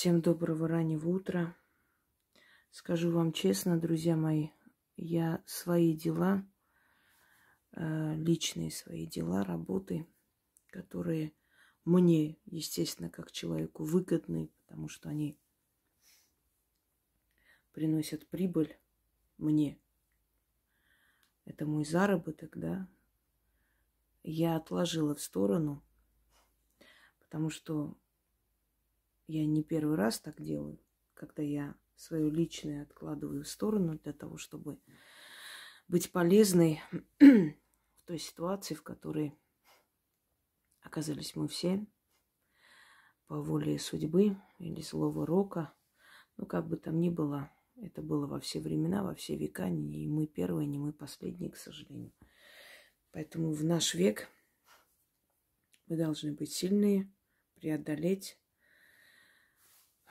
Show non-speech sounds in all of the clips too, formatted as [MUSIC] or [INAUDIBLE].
Всем доброго раннего утра. Скажу вам честно, друзья мои, я свои дела, э, личные свои дела, работы, которые мне, естественно, как человеку выгодны, потому что они приносят прибыль мне. Это мой заработок, да. Я отложила в сторону, потому что я не первый раз так делаю, когда я свое личное откладываю в сторону для того, чтобы быть полезной [CLEARS THROAT] в той ситуации, в которой оказались мы все по воле судьбы или злого рока. Ну, как бы там ни было, это было во все времена, во все века. Не мы первые, не мы последние, к сожалению. Поэтому в наш век мы должны быть сильные, преодолеть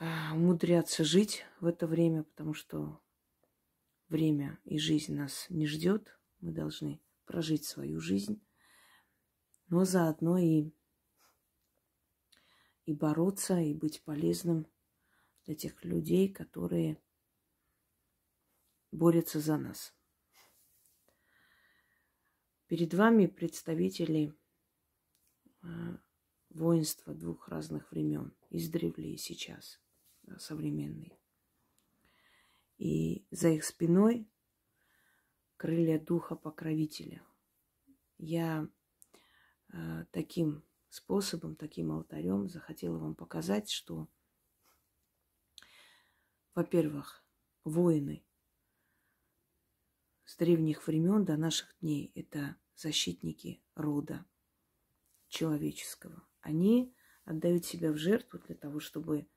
умудряться жить в это время, потому что время и жизнь нас не ждет. Мы должны прожить свою жизнь, но заодно и, и бороться, и быть полезным для тех людей, которые борются за нас. Перед вами представители а, воинства двух разных времен, издревле и сейчас – современные. И за их спиной крылья духа покровителя. Я э, таким способом, таким алтарем захотела вам показать, что, во-первых, воины с древних времен до наших дней это защитники рода человеческого. Они отдают себя в жертву для того, чтобы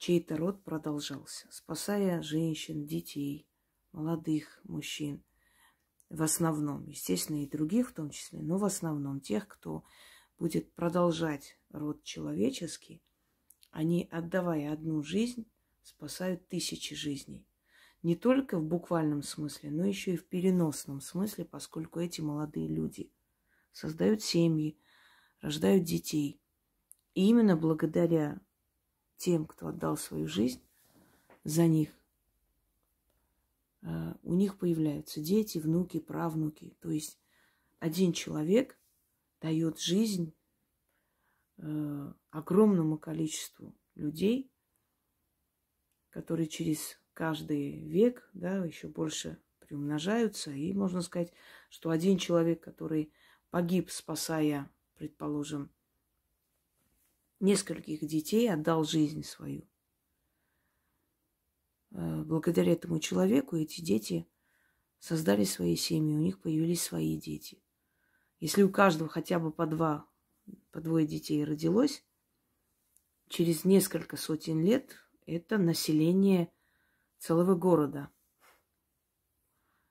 чей-то род продолжался, спасая женщин, детей, молодых мужчин. В основном, естественно, и других в том числе, но в основном тех, кто будет продолжать род человеческий, они, отдавая одну жизнь, спасают тысячи жизней. Не только в буквальном смысле, но еще и в переносном смысле, поскольку эти молодые люди создают семьи, рождают детей. И именно благодаря тем, кто отдал свою жизнь за них, э, у них появляются дети, внуки, правнуки. То есть один человек дает жизнь э, огромному количеству людей, которые через каждый век, да, еще больше приумножаются. И можно сказать, что один человек, который погиб, спасая, предположим, нескольких детей, отдал жизнь свою. Э, благодаря этому человеку эти дети создали свои семьи, у них появились свои дети. Если у каждого хотя бы по два, по двое детей родилось, через несколько сотен лет это население целого города.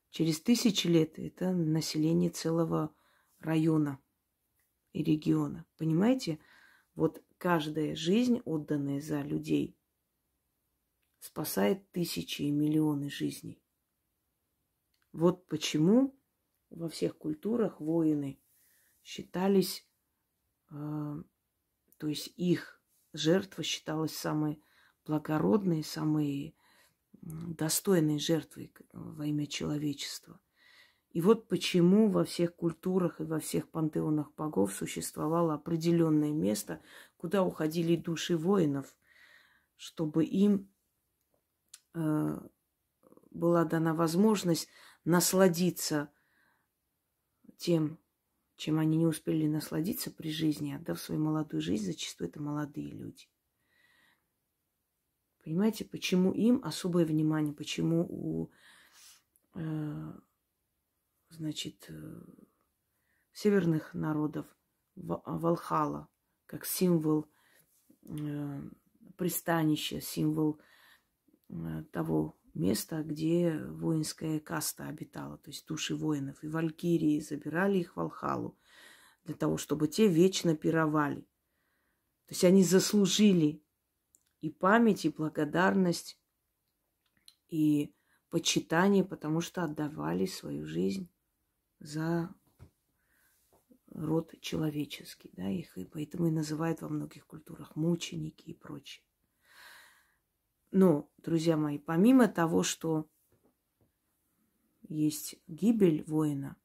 Через тысячи лет это население целого района и региона. Понимаете? Вот каждая жизнь, отданная за людей, спасает тысячи и миллионы жизней. Вот почему во всех культурах воины считались, э, то есть их жертва считалась самой благородной, самой достойной жертвой во имя человечества. И вот почему во всех культурах и во всех пантеонах богов существовало определенное место, куда уходили души воинов, чтобы им э, была дана возможность насладиться тем, чем они не успели насладиться при жизни, отдав свою молодую жизнь, зачастую это молодые люди. Понимаете, почему им особое внимание, почему у э, значит, э, северных народов Валхала, как символ э, пристанища, символ э, того места, где воинская каста обитала, то есть души воинов. И валькирии забирали их в Валхалу для того, чтобы те вечно пировали. То есть они заслужили и память, и благодарность, и почитание, потому что отдавали свою жизнь за род человеческий, да, их и поэтому и называют во многих культурах мученики и прочее. Но, друзья мои, помимо того, что есть гибель воина,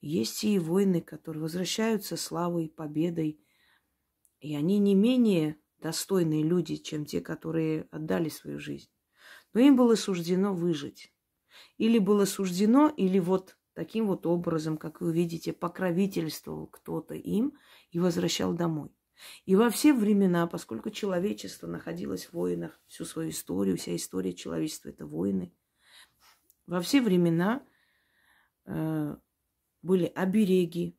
есть и воины, которые возвращаются славой, победой. И они не менее достойные люди, чем те, которые отдали свою жизнь. Но им было суждено выжить. Или было суждено, или вот таким вот образом, как вы видите, покровительствовал кто-то им и возвращал домой. И во все времена, поскольку человечество находилось в войнах всю свою историю, вся история человечества – это войны, во все времена э, были обереги,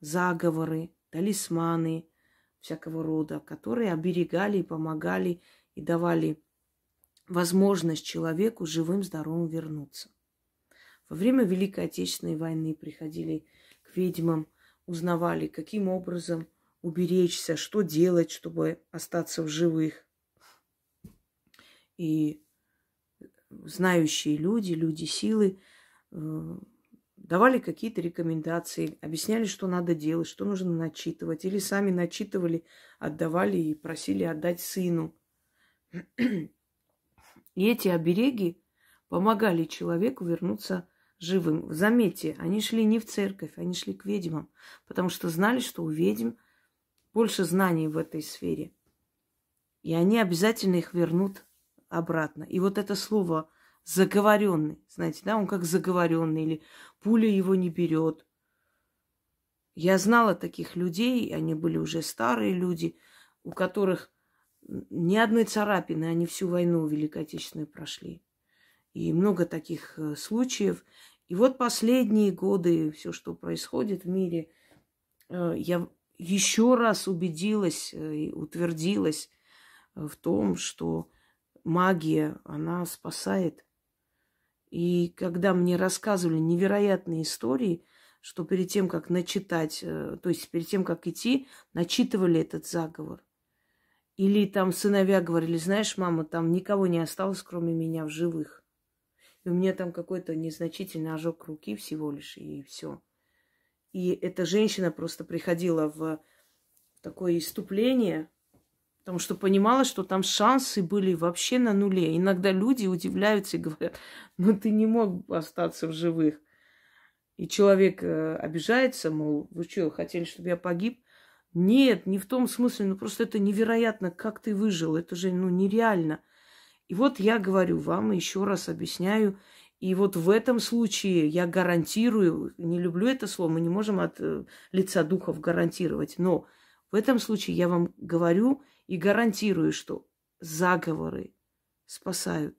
заговоры, талисманы всякого рода, которые оберегали и помогали и давали возможность человеку живым, здоровым вернуться. Во время Великой Отечественной войны приходили к ведьмам, узнавали, каким образом уберечься, что делать, чтобы остаться в живых. И знающие люди, люди силы э, давали какие-то рекомендации, объясняли, что надо делать, что нужно начитывать, или сами начитывали, отдавали и просили отдать сыну. [CLEARS THROAT] И эти обереги помогали человеку вернуться живым. Заметьте, они шли не в церковь, они шли к ведьмам, потому что знали, что у ведьм больше знаний в этой сфере. И они обязательно их вернут обратно. И вот это слово заговоренный, знаете, да, он как заговоренный, или пуля его не берет. Я знала таких людей, они были уже старые люди, у которых ни одной царапины, они всю войну Великой Отечественной прошли. И много таких э, случаев. И вот последние годы, все, что происходит в мире, э, я еще раз убедилась э, и утвердилась в том, что магия, она спасает. И когда мне рассказывали невероятные истории, что перед тем, как начитать, то есть перед тем, как идти, начитывали этот заговор. Или там сыновья говорили, знаешь, мама, там никого не осталось, кроме меня в живых. И у меня там какой-то незначительный ожог руки всего лишь, и все. И эта женщина просто приходила в такое иступление, потому что понимала, что там шансы были вообще на нуле. Иногда люди удивляются и говорят, ну ты не мог остаться в живых. И человек э, обижается, мол, вы что, хотели, чтобы я погиб? Нет, не в том смысле, ну просто это невероятно, как ты выжил, это же ну нереально. И вот я говорю вам, еще раз объясняю, и вот в этом случае я гарантирую, не люблю это слово, мы не можем от э, лица духов гарантировать, но в этом случае я вам говорю и гарантирую, что заговоры спасают.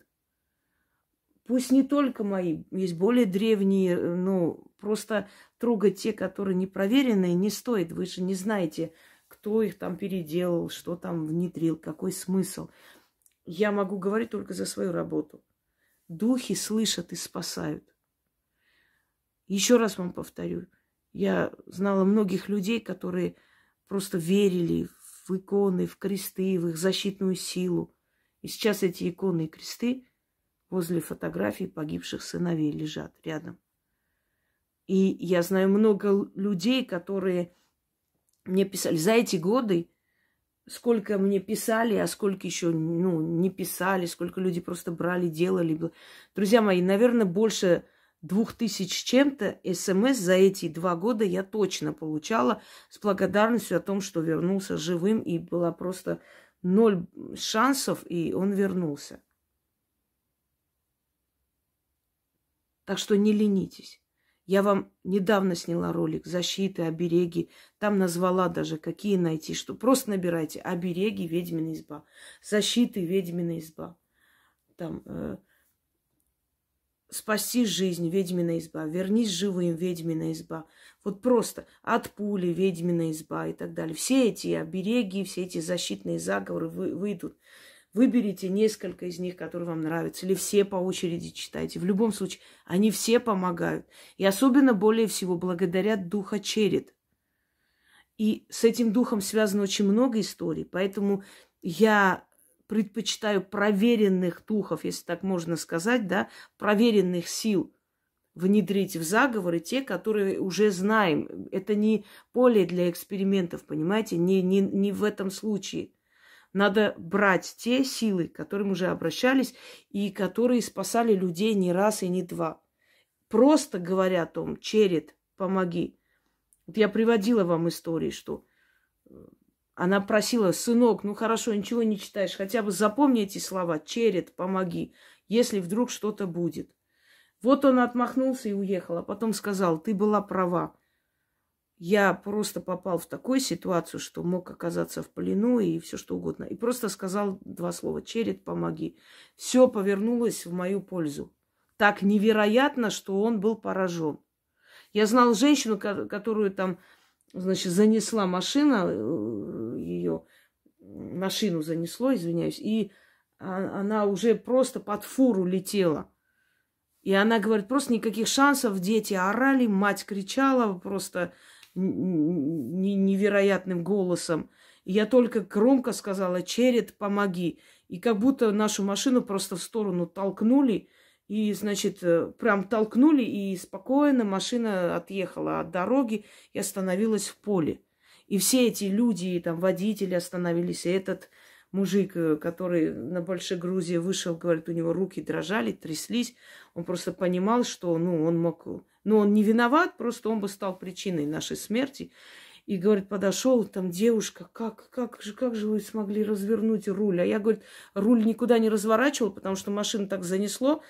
Пусть не только мои, есть более древние, э, но просто трогать те, которые не проверенные, не стоит. Вы же не знаете, кто их там переделал, что там внедрил, какой смысл. Я могу говорить только за свою работу. Духи слышат и спасают. Еще раз вам повторю. Я знала многих людей, которые просто верили в иконы, в кресты, в их защитную силу. И сейчас эти иконы и кресты возле фотографий погибших сыновей лежат рядом. И я знаю много людей, которые мне писали за эти годы, сколько мне писали, а сколько еще ну, не писали, сколько люди просто брали, делали. Друзья мои, наверное, больше двух тысяч чем-то смс за эти два года я точно получала с благодарностью о том, что вернулся живым, и была просто ноль шансов, и он вернулся. Так что не ленитесь. Я вам недавно сняла ролик «Защиты, обереги». Там назвала даже, какие найти, что просто набирайте «Обереги, ведьмина изба», «Защиты, ведьмина изба». Там э, «Спаси жизнь, ведьмина изба», «Вернись живым, ведьмина изба». Вот просто «От пули, ведьмина изба» и так далее. Все эти обереги, все эти защитные заговоры вы, выйдут. Выберите несколько из них, которые вам нравятся, или все по очереди читайте. В любом случае, они все помогают. И особенно более всего благодаря духа черед. И с этим духом связано очень много историй, поэтому я предпочитаю проверенных духов, если так можно сказать, да, проверенных сил внедрить в заговоры те, которые уже знаем. Это не поле для экспериментов, понимаете, не, не, не в этом случае – Надо брать те силы, к которым уже обращались и которые спасали людей не раз и не два. Просто говоря о том, черед, помоги. Вот я приводила вам истории, что э, она просила, сынок, ну хорошо, ничего не читаешь, хотя бы запомни эти слова, черед, помоги, если вдруг что-то будет. Вот он отмахнулся и уехал, а потом сказал, ты была права. Я просто попал в такую ситуацию, что мог оказаться в плену и все что угодно. И просто сказал два слова, черед, помоги. Все повернулось в мою пользу. Так невероятно, что он был поражен. Я знал женщину, которую там, значит, занесла машина, э, ее машину занесло, извиняюсь, и а, она уже просто под фуру летела. И она говорит, просто никаких шансов, дети орали, мать кричала просто невероятным голосом. Я только громко сказала, черед, помоги. И как будто нашу машину просто в сторону толкнули, и, значит, э, прям толкнули, и спокойно машина отъехала от дороги и остановилась в поле. И все эти люди, там, водители остановились, и этот мужик, э, который на Большой Грузии вышел, говорит, у него руки дрожали, тряслись. Он просто понимал, что, ну, он мог... Ну, он не виноват, просто он бы стал причиной нашей смерти. И, говорит, подошел, там девушка, как, как, же, как же вы смогли развернуть руль? А я, говорит, руль никуда не разворачивал, потому что машину так занесло,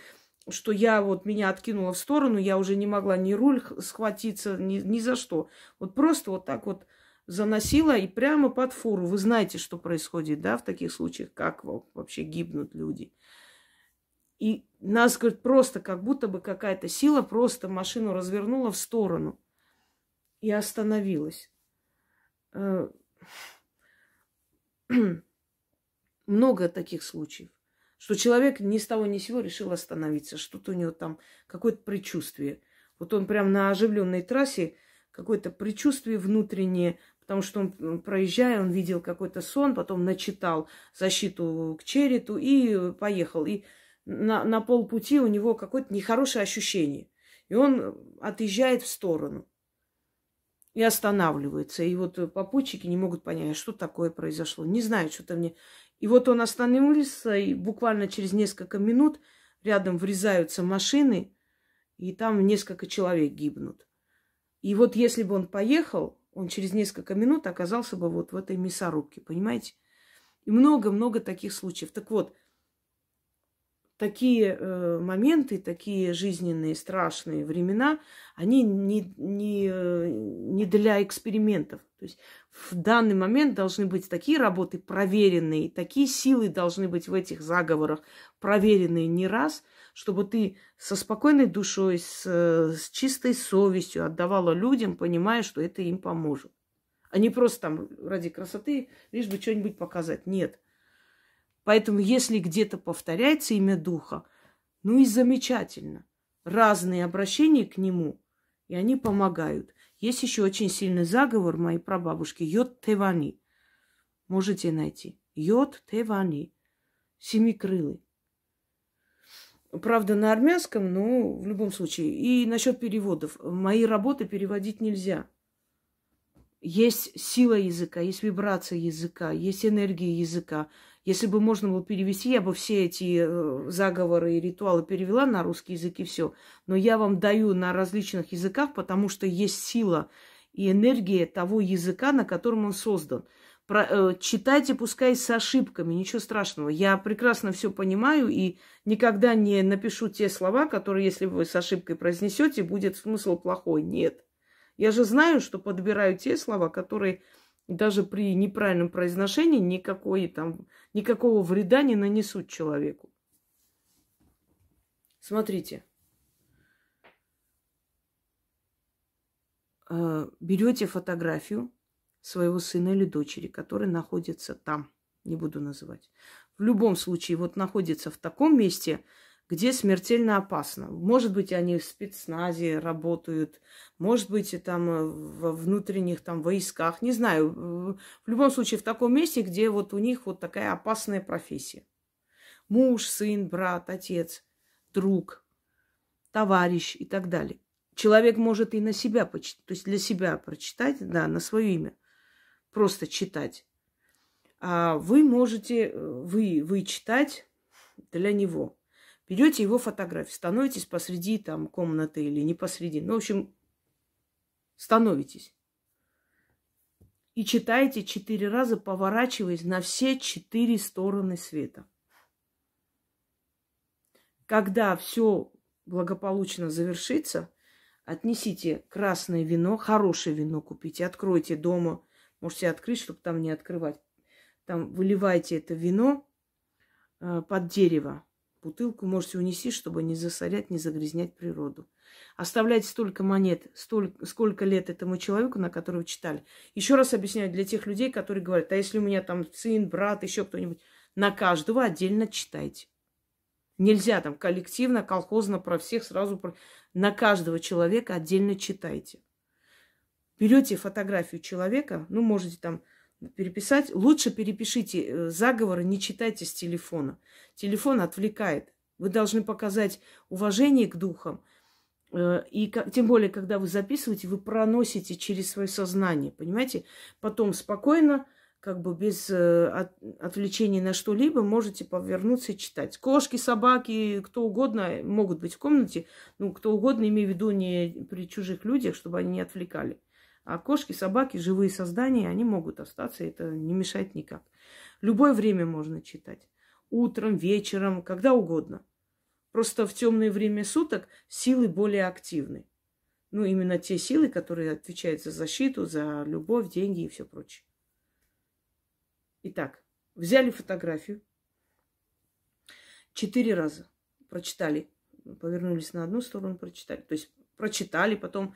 что я вот меня откинула в сторону, я уже не могла ни руль схватиться, ни, ни за что. Вот просто вот так вот заносила и прямо под фуру. Вы знаете, что происходит, да, в таких случаях, как вообще гибнут люди. И нас, говорит, просто как будто бы какая-то сила просто машину развернула в сторону и остановилась. Э, [CLEARS THROAT] много таких случаев, что человек ни с того ни с сего решил остановиться, что-то у него там, какое-то предчувствие. Вот он прям на оживленной трассе, какое-то предчувствие внутреннее, потому что он, проезжая, он видел какой-то сон, потом начитал защиту к черету и поехал. И на, на полпути у него какое-то нехорошее ощущение. И он отъезжает в сторону и останавливается. И вот попутчики не могут понять, что такое произошло. Не знают, что-то мне... И вот он остановился, и буквально через несколько минут рядом врезаются машины, и там несколько человек гибнут. И вот если бы он поехал, он через несколько минут оказался бы вот в этой мясорубке, понимаете? И много-много таких случаев. Так вот, такие э, моменты, такие жизненные страшные времена, они не, не, э, не для экспериментов. То есть в данный момент должны быть такие работы проверенные, такие силы должны быть в этих заговорах проверенные не раз – чтобы ты со спокойной душой, с, с чистой совестью отдавала людям, понимая, что это им поможет. А не просто там ради красоты, лишь бы что-нибудь показать. Нет. Поэтому, если где-то повторяется имя Духа, ну и замечательно. Разные обращения к нему, и они помогают. Есть еще очень сильный заговор моей прабабушки Йод Тевани. Можете найти. Йод Тевани. Семикрылый. Правда, на армянском, но в любом случае. И насчет переводов. Мои работы переводить нельзя. Есть сила языка, есть вибрация языка, есть энергия языка. Если бы можно было перевести, я бы все эти э, заговоры и ритуалы перевела на русский язык и все. Но я вам даю на различных языках, потому что есть сила и энергия того языка, на котором он создан. Про, э, читайте, пускай с ошибками, ничего страшного. Я прекрасно все понимаю и никогда не напишу те слова, которые, если вы с ошибкой произнесете, будет смысл плохой. Нет. Я же знаю, что подбираю те слова, которые даже при неправильном произношении никакой, там, никакого вреда не нанесут человеку. Смотрите. Э, берете фотографию, своего сына или дочери, который находится там, не буду называть. В любом случае, вот находится в таком месте, где смертельно опасно. Может быть, они в спецназе работают, может быть, там э, во внутренних там войсках, не знаю. В любом случае, в таком месте, где вот у них вот такая опасная профессия. Муж, сын, брат, отец, друг, товарищ и так далее. Человек может и на себя, то есть для себя прочитать, да, на свое имя просто читать. А вы можете, вы, вы читать для него. Берете его фотографию, становитесь посреди там комнаты или не посреди. Ну, в общем, становитесь. И читаете четыре раза, поворачиваясь на все четыре стороны света. Когда все благополучно завершится, отнесите красное вино, хорошее вино купите, откройте дома, можете открыть, чтобы там не открывать. Там выливайте это вино э, под дерево. Бутылку можете унести, чтобы не засорять, не загрязнять природу. Оставляйте столько монет, столько, сколько лет этому человеку, на которого читали. Еще раз объясняю для тех людей, которые говорят, а если у меня там сын, брат, еще кто-нибудь, на каждого отдельно читайте. Нельзя там коллективно, колхозно про всех сразу. Про... На каждого человека отдельно читайте. Берете фотографию человека, ну, можете там переписать. Лучше перепишите э, заговоры, не читайте с телефона. Телефон отвлекает. Вы должны показать уважение к духам. Э, и тем более, когда вы записываете, вы проносите через свое сознание, понимаете? Потом спокойно как бы без э, от, отвлечения на что-либо можете повернуться и читать. Кошки, собаки, кто угодно могут быть в комнате. Ну, кто угодно, имею в виду не при чужих людях, чтобы они не отвлекали. А кошки, собаки, живые создания, они могут остаться, это не мешает никак. Любое время можно читать. Утром, вечером, когда угодно. Просто в темное время суток силы более активны. Ну, именно те силы, которые отвечают за защиту, за любовь, деньги и все прочее. Итак, взяли фотографию, четыре раза прочитали, повернулись на одну сторону, прочитали. То есть прочитали, потом от,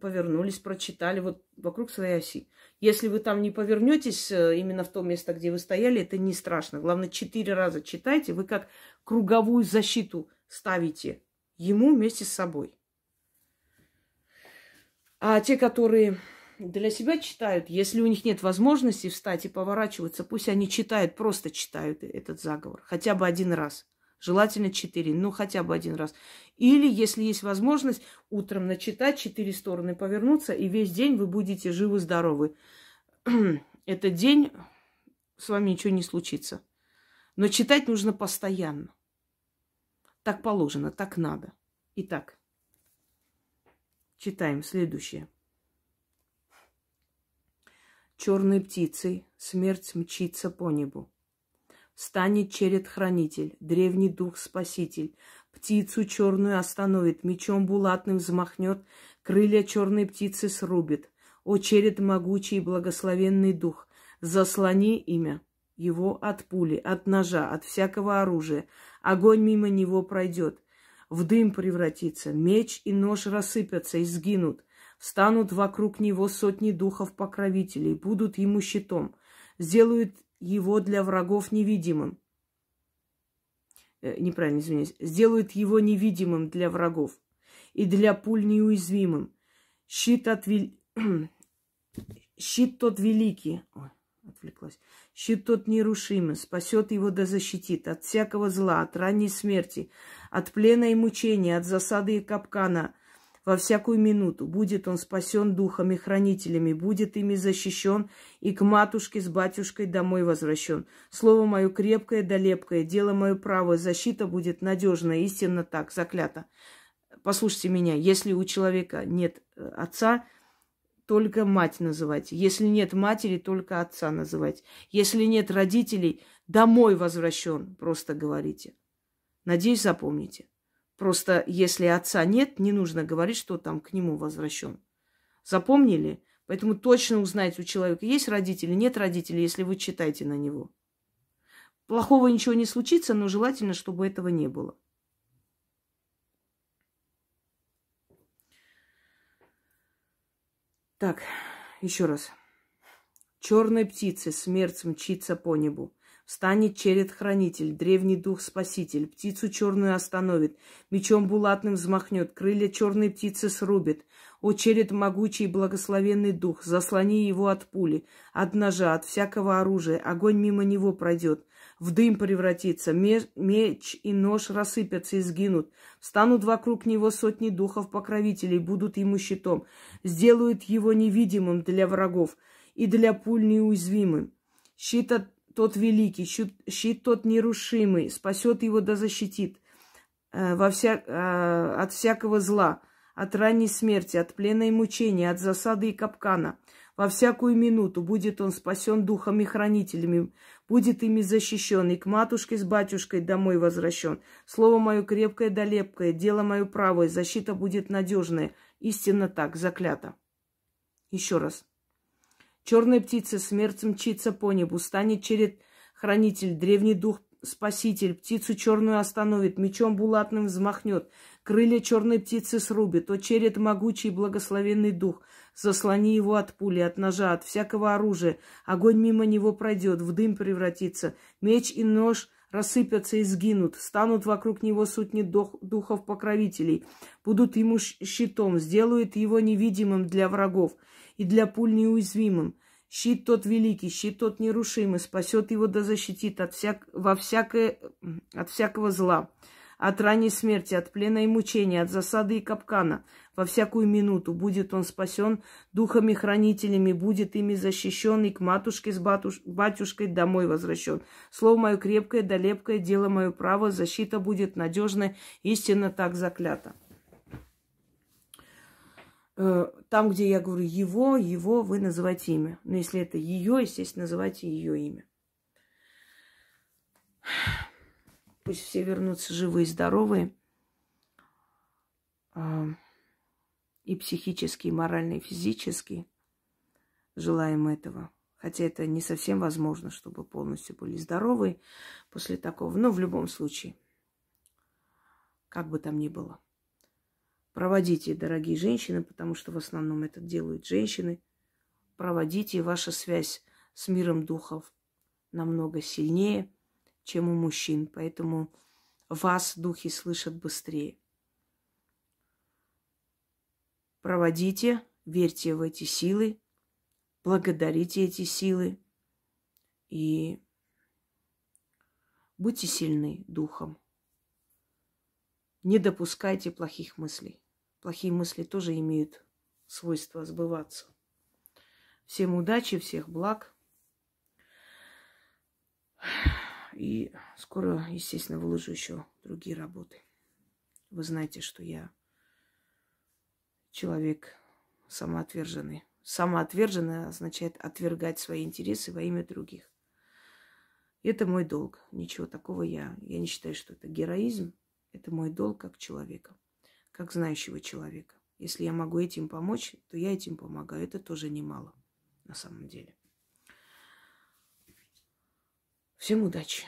повернулись, прочитали вот вокруг своей оси. Если вы там не повернетесь э, именно в то место, где вы стояли, это не страшно. Главное, четыре раза читайте, вы как круговую защиту ставите ему вместе с собой. А те, которые для себя читают. Если у них нет возможности встать и поворачиваться, пусть они читают, просто читают этот заговор. Хотя бы один раз. Желательно четыре, ну хотя бы один раз. Или, если есть возможность, утром начитать, четыре стороны повернуться, и весь день вы будете живы-здоровы. [CLEARS THROAT] Этот день с вами ничего не случится. Но читать нужно постоянно. Так положено, так надо. Итак, читаем следующее. Черной птицей смерть мчится по небу. Станет черед-хранитель, древний дух-спаситель. Птицу черную остановит, мечом булатным взмахнет, крылья черной птицы срубит. О, черед могучий и благословенный дух, заслони имя его от пули, от ножа, от всякого оружия. Огонь мимо него пройдет, в дым превратится, меч и нож рассыпятся и сгинут. Станут вокруг него сотни духов-покровителей, будут ему щитом, сделают его для врагов невидимым. Э, неправильно, извиняюсь. Сделают его невидимым для врагов и для пуль неуязвимым. Щит, от вел... [CLEARS THROAT] Щит тот великий. Ой, отвлеклась. Щит тот нерушимый, спасет его да защитит от всякого зла, от ранней смерти, от плена и мучения, от засады и капкана – во всякую минуту. Будет он спасен духами-хранителями, будет ими защищен и к матушке с батюшкой домой возвращен. Слово мое крепкое да лепкое, дело мое правое, защита будет надежная, истинно так, заклято. Послушайте меня, если у человека нет э, отца, только мать называйте. Если нет матери, только отца называйте. Если нет родителей, домой возвращен, просто говорите. Надеюсь, запомните. Просто если отца нет, не нужно говорить, что там к нему возвращен. Запомнили? Поэтому точно узнайте, у человека есть родители, нет родителей, если вы читаете на него. Плохого ничего не случится, но желательно, чтобы этого не было. Так, еще раз. Черной птицы смерть мчится по небу. Встанет черед-хранитель, древний дух-спаситель, птицу черную остановит, мечом булатным взмахнет, крылья черной птицы срубит. О, черед могучий благословенный дух, заслони его от пули, от ножа, от всякого оружия, огонь мимо него пройдет, в дым превратится, меч и нож рассыпятся и сгинут, станут вокруг него сотни духов-покровителей, будут ему щитом, сделают его невидимым для врагов и для пуль неуязвимым. Щит от, тот великий, щит, щит тот нерушимый, спасет его да защитит э, во вся, э, от всякого зла, от ранней смерти, от плена и мучения, от засады и капкана. Во всякую минуту будет он спасен духами хранителями, будет ими защищен, и к матушке с батюшкой домой возвращен. Слово мое крепкое да лепкое, дело мое правое, защита будет надежная. Истинно так, заклято. Еще раз. Черная птица смерть мчится по небу, станет черед хранитель, древний дух спаситель, птицу черную остановит, мечом булатным взмахнет, крылья черной птицы срубит, о черед могучий благословенный дух, заслони его от пули, от ножа, от всякого оружия, огонь мимо него пройдет, в дым превратится, меч и нож рассыпятся и сгинут, станут вокруг него сотни духов-покровителей, будут ему щитом, сделают его невидимым для врагов и для пуль неуязвимым. Щит тот великий, щит тот нерушимый, спасет его да защитит от, всяк... во всякое... от всякого зла, от ранней смерти, от плена и мучения, от засады и капкана. Во всякую минуту будет он спасен духами-хранителями, будет ими защищен и к матушке с батуш... батюшкой домой возвращен. Слово мое крепкое да лепкое, дело мое право, защита будет надежная, истинно так заклята. Э, там, где я говорю его, его, вы называйте имя. Но если это ее, естественно, называйте ее имя. Пусть все вернутся живые и здоровые. А, и психически, и морально, и физически. Желаем этого. Хотя это не совсем возможно, чтобы полностью были здоровы после такого. Но в любом случае, как бы там ни было. Проводите, дорогие женщины, потому что в основном это делают женщины. Проводите, ваша связь с миром духов намного сильнее, чем у мужчин. Поэтому вас духи слышат быстрее. Проводите, верьте в эти силы, благодарите эти силы и будьте сильны духом. Не допускайте плохих мыслей плохие мысли тоже имеют свойство сбываться. Всем удачи, всех благ. И скоро, естественно, выложу еще другие работы. Вы знаете, что я человек самоотверженный. Самоотверженный означает отвергать свои интересы во имя других. Это мой долг. Ничего такого я... Я не считаю, что это героизм. Это мой долг как человека как знающего человека. Если я могу этим помочь, то я этим помогаю. Это тоже немало на самом деле. Всем удачи!